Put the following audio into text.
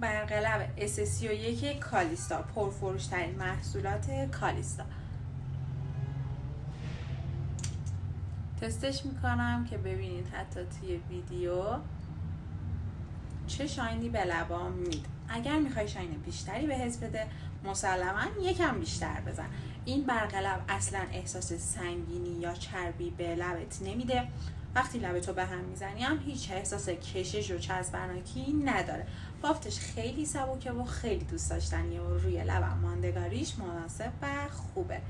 برقلب اس31 کالیستا پرفروش ترین محصولات کالیستا. تستش می‌کنم که ببینید حتی توی ویدیو چه شاینی به لبام میده. اگر می‌خوای شاین بیشتری بهت بده مسلما یکم بیشتر بزن. این برقلب اصلا احساس سنگینی یا چربی به لبت نمیده. وقتی لبتو به هم می‌زنی هم هیچ احساس کشش و چسبناکی نداره. بافتش خیلی سبکه و خیلی دوست داشتنیه و روی لبم ماندگاریش مناسب و خوبه.